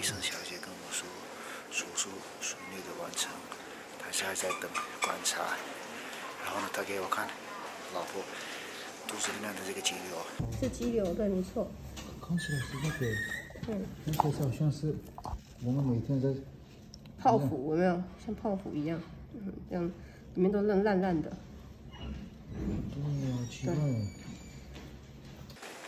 医生小姐跟我说，手术顺利的完成，她现在在等观察。然后呢，她给我看，老婆肚子里面的这个肌瘤。是肌瘤，对，没错。看起来是那个，嗯，看起来好像是我们每天在泡芙有没有？像泡芙一样，嗯，这样里面都烂烂烂的。对呀，奇怪。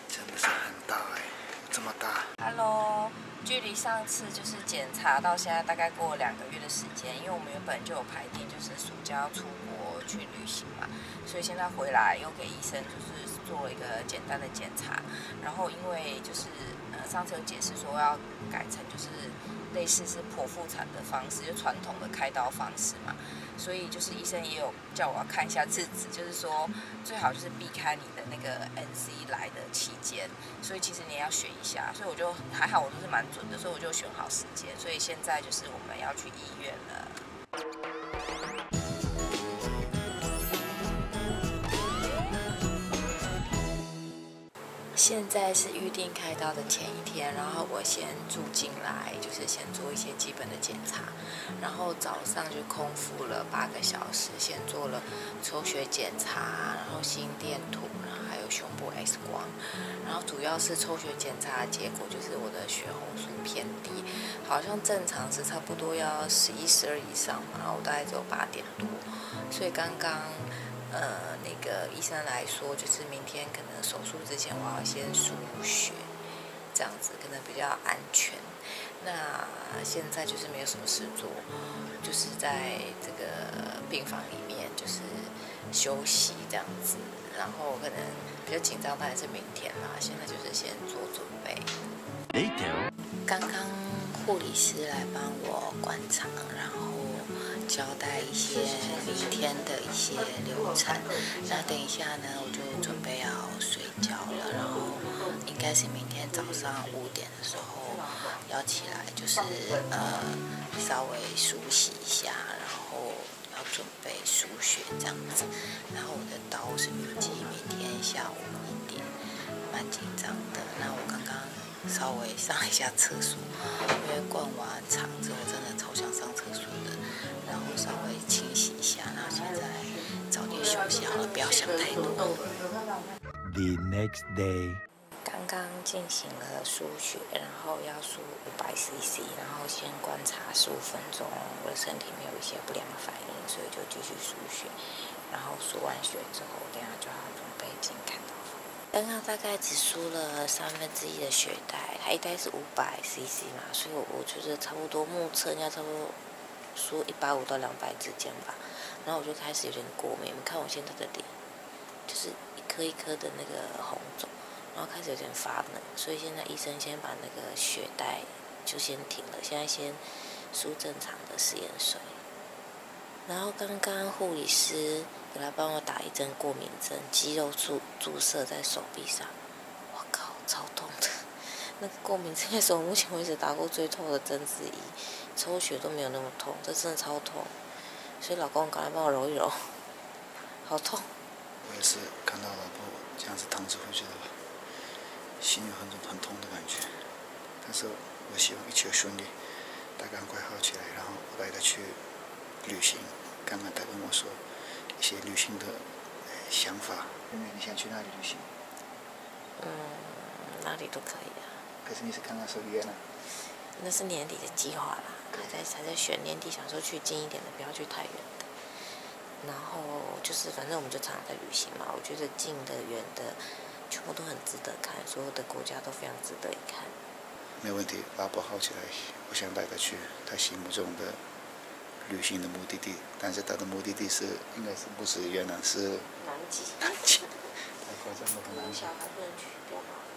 真的是很大哎，这么大。Hello，距离上次就是检查到现在大概过了两个月的时间，因为我们原本就有排定，就是暑假要出国去旅行嘛，所以现在回来又给医生就是做了一个简单的检查，然后因为就是呃上次有解释说要改成就是类似是剖腹产的方式，就传统的开刀方式嘛，所以就是医生也有叫我要看一下日子，就是说最好就是避开你的那个 NC 来的期间，所以其实你也要选一下，所以我就还好，我都是蛮准的，所以我就选好时间，所以现在就是我们要去医院了。现在是预定开刀的前一天，然后我先住进来，就是先做一些基本的检查，然后早上就空腹了八个小时，先做了抽血检查，然后心电图，然后还有胸部 X 光，然后主要是抽血检查结果就是我的血红素偏低，好像正常是差不多要十一、十二以上嘛，然后我大概只有八点多，所以刚刚。呃，那个医生来说，就是明天可能手术之前我要先输血，这样子可能比较安全。那现在就是没有什么事做，就是在这个病房里面就是休息这样子。然后可能比较紧张，当然是明天啦。现在就是先做准备。刚刚护理师来帮我观察，然后。交代一些明天的一些流程，那等一下呢，我就准备要睡觉了，然后应该是明天早上五点的时候要起来，就是呃稍微梳洗一下，然后要准备输血这样子，然后我的刀是预计明天下午一点，蛮紧张的。那我刚刚稍微上一下厕所，因为灌完肠之后真的了，不要想太多。The next day. 刚刚进行了输血，然后要输五百 CC，然后先观察十五分钟，我的身体没有一些不良反应，所以就继续输血。然后输完血之后，等下就要准备进看刀房。刚刚大概只输了三分之一的血袋，它一袋是五百 CC 嘛，所以我我觉得差不多目测应该差不多。输一百五到两百之间吧，然后我就开始有点过敏。你们看我现在的脸，就是一颗一颗的那个红肿，然后开始有点发冷，所以现在医生先把那个血袋就先停了，现在先输正常的食盐水。然后刚刚护理师有来帮我打一针过敏针，肌肉注注射在手臂上，我靠，超痛的！那个过敏针也是我目前为止打过最痛的针之一。抽血都没有那么痛，这真的超痛，所以老公赶快帮我揉一揉，好痛。我也是看到老婆这样子躺着回去的吧，心有很种很痛的感觉。但是我希望一切顺利，他赶快好起来，然后我带他去旅行。刚刚他跟我说一些旅行的想法。妹妹，你想去哪里旅行？嗯，哪里都可以啊。可是你是刚刚说约了。那是年底的计划啦，还在还在选年底，想说去近一点的，不要去太远的。然后就是反正我们就常常在旅行嘛，我觉得近的、远的，全部都很值得看，所有的国家都非常值得一看。没问题，老婆好起来，我想带他去他心目中的旅行的目的地，但是他的目的地是应该是不是越南是南极。南极。太夸张了，南极。小孩不能去。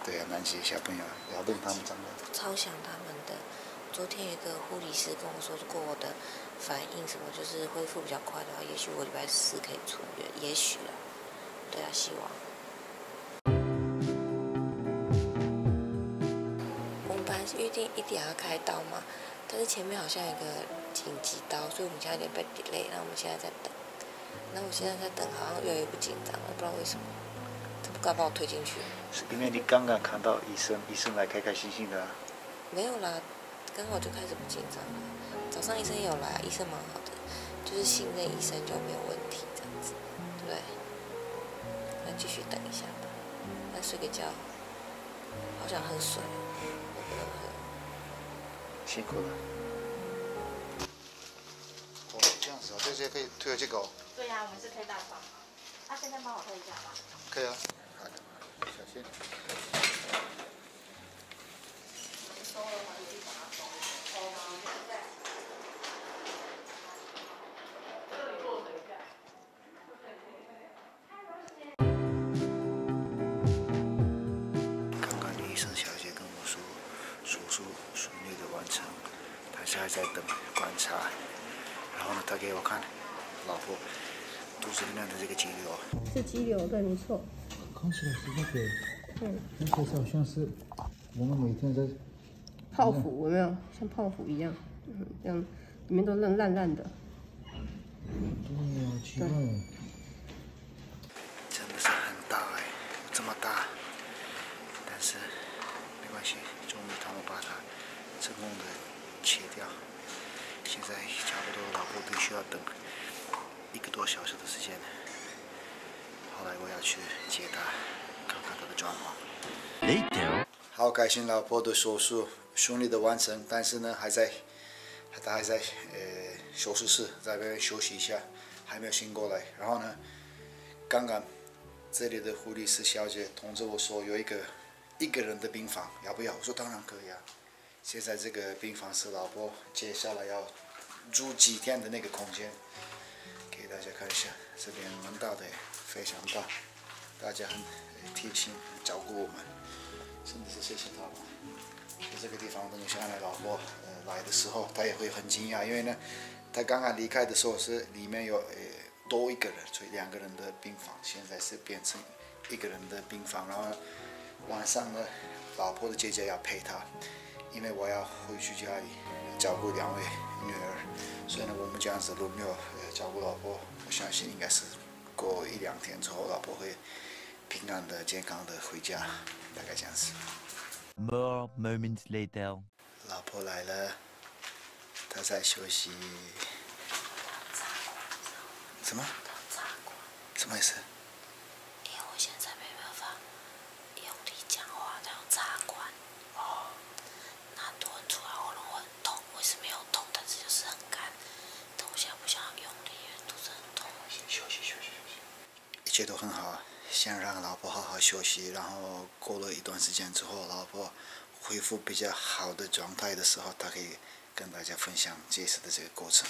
对啊，南极小朋友要问他们长大。超想他们的。昨天有一个护理师跟我说，如果我的反应什么就是恢复比较快的话，也许我礼拜四可以出院，也许啊，对啊，希望。我们本来是预定一点要开刀嘛，但是前面好像有一个紧急刀，所以我们现在有点被 delay，那我们现在在等。那我现在在等，好像越来越不紧张了，不知道为什么，他不敢把我推进去。是因为你刚刚看到医生，医生来开开心心的、啊。没有啦。刚好就开始不紧张了。早上医生有来，医生蛮好的，就是信任医生就没有问题这样子，对不对？那继续等一下吧，那睡个觉，好想喝水，我不能喝。辛苦了。哦，这样子啊，这些可以推回去搞。对呀、我们是推大床嘛。他现在帮我推一下吧。可以啊。好的，小心。刚刚医生小姐跟我说，手术顺利的完成，但是还在等观察。然后呢，她给我看，老婆肚子里面的这个肌瘤。是肌瘤，对，没错。看起来是那个，嗯，看起来好像是我们每天在泡芙有没有？像泡芙一样，嗯，这样里面都烂烂烂的。对呀，奇怪哦，真的是很大哎，这么大，但是没关系，终于他们把它成功的切掉。现在差不多老婆必须要等一个多小时的时间。后来我要去接她，看看她的状况。好开心，老婆的手术顺利的完成，但是呢，还在，他还在呃手术室，在那边休息一下，还没有醒过来。然后呢，刚刚这里的护理师小姐通知我说有一个一个人的病房，要不要？我说当然可以啊。现在这个病房是老婆接下来要住几天的那个空间，给大家看一下，这边蛮大的，非常大，大家很贴心照顾我们，真的是谢谢他们。在这个地方，等一下来老婆呃来的时候，她也会很惊讶，因为呢，她刚刚离开的时候是里面有呃多一个人，所以两个人的病房，现在是变成一个人的病房。然后晚上呢，老婆的姐姐要陪她，因为我要回去家里照顾两位女儿，所以呢，我们这样子轮流呃照顾老婆。我相信应该是过一两天之后，老婆会平安的、健康的回家，大概这样子。More moments later. 老婆来了，她在休息。什么？什么意思？因为我现在没办法用力讲话，要插管。哦。那吞出来喉咙会很痛，我是没有痛，但是就是很干。但我现在不想要用力，因为肚子很痛。休息休息休息。一切都很好啊，先让老婆好好休息，然后过了一段时间之后，老婆恢复比较好的状态的时候，她可以跟大家分享这次的这个过程。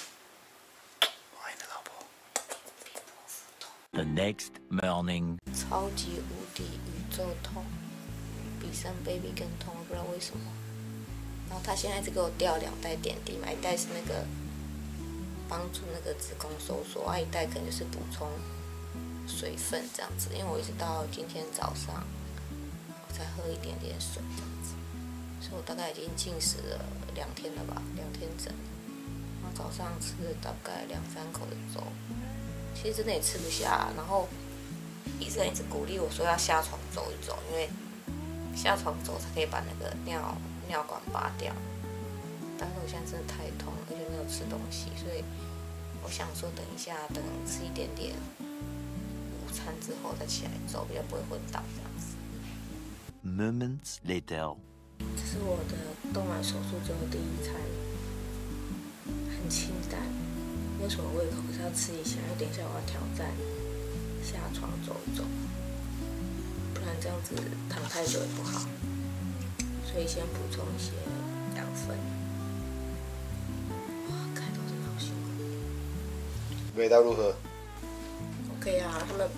我爱你的老婆。The next morning. 超级无敌宇宙痛，比生 baby 更痛，我不知道为什么。然后他现在只给我吊两袋点滴嘛，一袋是那个帮助那个子宫收缩，啊一袋可能就是补充水分这样子。因为我一直到今天早上我才喝一点点水这样子，所以我大概已经进食了两天了吧，两天整。然后早上吃了大概两三口的粥，其实真的也吃不下，然后。医生一直鼓励我说要下床走一走，因为下床走才可以把那个尿尿管拔掉。但是我现在真的太痛了，而且没有吃东西，所以我想说等一下等吃一点点餐之后再起来走，比较不会昏倒这样子。Moments later. 这是我的动完手术之后第一餐，很清淡，没有什么胃口，可是要吃一下。因为等一下我要挑战下床走一走，不然这样子躺太久也不好。所以先补充一些养分。哇，开刀真的好辛苦。味道如何？OK 啊，他们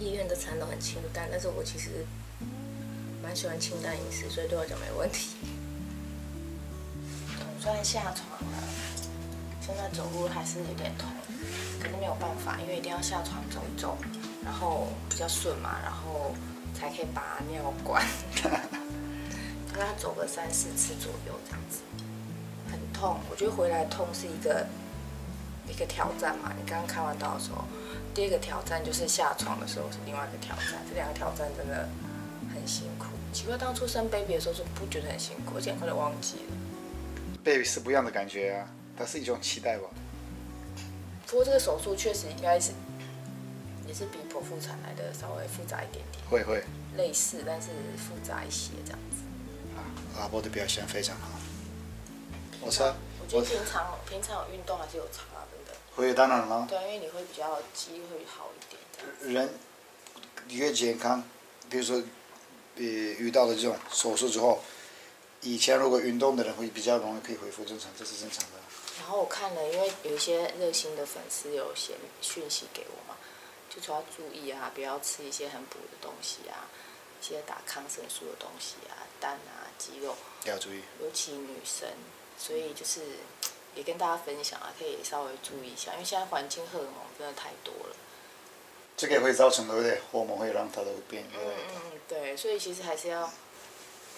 医院的餐都很清淡，但是我其实蛮喜欢清淡饮食，所以对我讲没问题。虽然下床了，现在走路还是有点痛，可是没有办法，因为一定要下床走一走，然后比较顺嘛，然后才可以拔尿管。大概走个三四次左右这样子，很痛。我觉得回来痛是一个一个挑战嘛。你刚刚开完刀的时候，第一个挑战就是下床的时候是另外一个挑战，这两个挑战真的很辛苦。奇怪，当初生 baby 的时候是不觉得很辛苦，而且很快就忘记了。baby 是不一样的感觉啊，它是一种期待吧。不过这个手术确实应该是也是比剖腹产来的稍微复杂一点点，会会，类似但是复杂一些这样子。啊，阿波的表现非常好。我平说我觉得平常平常有运动还是有差的，会当然了，对，因为你会比较机会好一点。人越健康，比如说，呃，遇到了这种手术之后，以前如果运动的人会比较容易可以恢复正常，这是正常的。然后我看了，因为有一些热心的粉丝有写讯息给我嘛，就说要注意啊，不要吃一些很补的东西啊，一些打抗生素的东西啊，蛋啊、鸡肉，要注意。尤其女生，所以就是也跟大家分享啊，可以稍微注意一下，因为现在环境荷尔蒙真的太多了。这个也会造成对不对？荷尔蒙会让它的变越来越大。嗯，对，所以其实还是要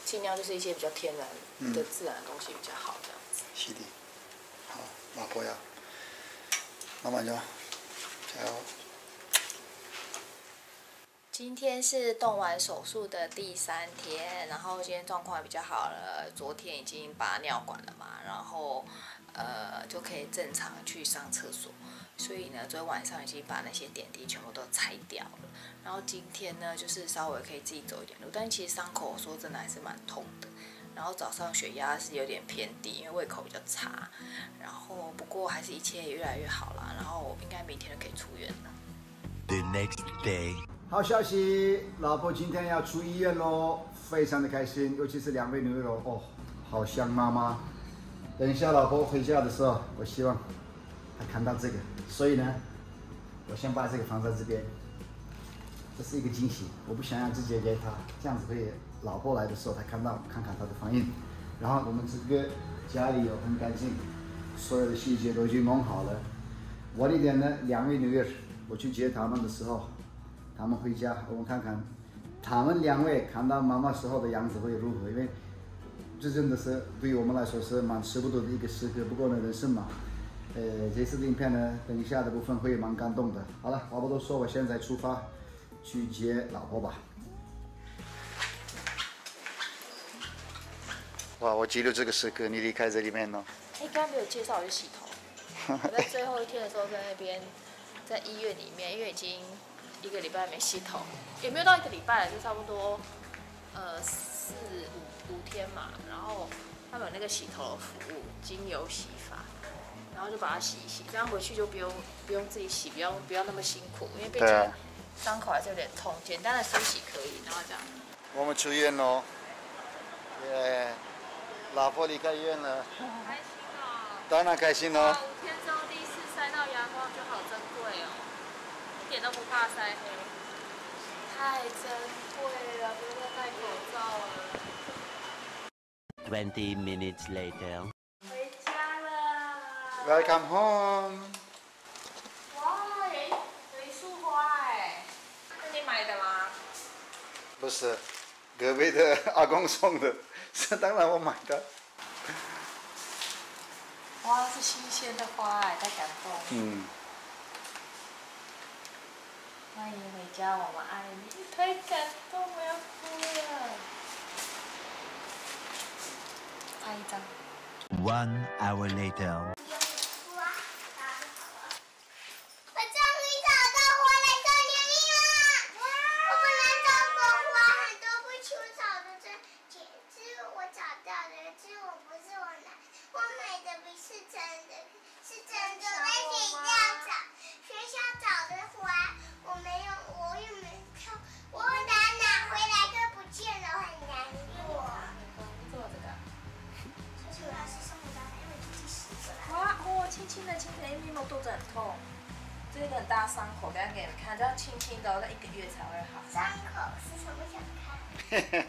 尽量就是一些比较天然的、自然的东西比较好，这样子。是的。好，马婆要慢慢就加油。今天是动完手术的第三天，然后今天状况也比较好了。昨天已经拔尿管了嘛，然后呃就可以正常去上厕所。所以呢，昨天晚上已经把那些点滴全部都拆掉了。然后今天呢，就是稍微可以自己走一点路，但其实伤口说真的还是蛮痛的。然后早上血压是有点偏低，因为胃口比较差。然后不过还是一切也越来越好了，然后应该明天就可以出院了。The next day. 好消息，老婆今天要出医院喽，非常的开心，尤其是两位女儿哦，好像妈妈。等一下老婆回家的时候，我希望她看到这个，所以呢，我先把这个放在这边，这是一个惊喜，我不想要直接给她，这样子可以老婆来的时候她看到看看她的反应。然后我们这个家里有很干净，所有的细节都已经弄好了。晚一点呢，两位女儿，我去接他们的时候。他们回家，我们看看，他们两位看到妈妈时候的样子会如何？因为这真的是对于我们来说是蛮舍不得的一个时刻。不过呢，人生嘛，呃，这次的影片呢，等一下的部分会蛮感动的。好了，话不多说，我现在出发去接老婆吧。哇，我记录这个时刻，你离开这里面呢。哎，刚刚没有介绍我去洗头。我在最后一天的时候在那边，在医院里面，因为已经一个礼拜没洗头，也没有到一个礼拜了，就差不多呃四五五天嘛。然后他们有那个洗头的服务，精油洗发，然后就把它洗一洗，这样回去就不用不用自己洗，不要不要那么辛苦，因为毕竟伤口还是有点痛，简单的梳洗可以，然后这样。我们出院喽。耶，老婆离开医院了，开心哦！当然开心喽。五天之后第一次晒到阳光，就好珍贵哦，一点都不怕晒黑，太珍贵了，不用再戴口罩了。20 minutes later. 回家了，Welcome home。哇，有一有一束花哎，是你买的吗？不是，隔壁的阿公送的，是当然我买的。哇，是新鲜的花哎，太感动。嗯，欢迎回家，我们爱你，太感动，我要哭了。拍一张。One hour later. 很大伤口，等下给你们看，这样轻轻的哦，那一个月才会好。伤口是什么？想看？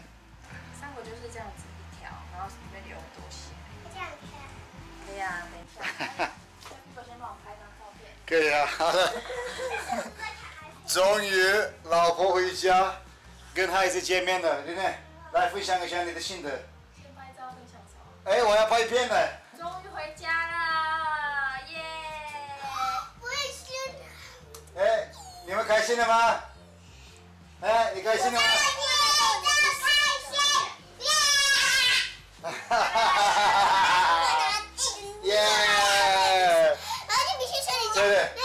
伤口就是这样子一条，然后里面流很多血。这样看。可以啊，等一下，我先帮我拍张照片。可以啊。终于老婆回家，跟孩子见面了，对不对？来分享一下你的心得。先拍照分享什么？哎，我要拍片了。终于回家了，开心了吗？哎，你开心了吗？开心，耶！哈哈哈哈哈！耶！你必须说你。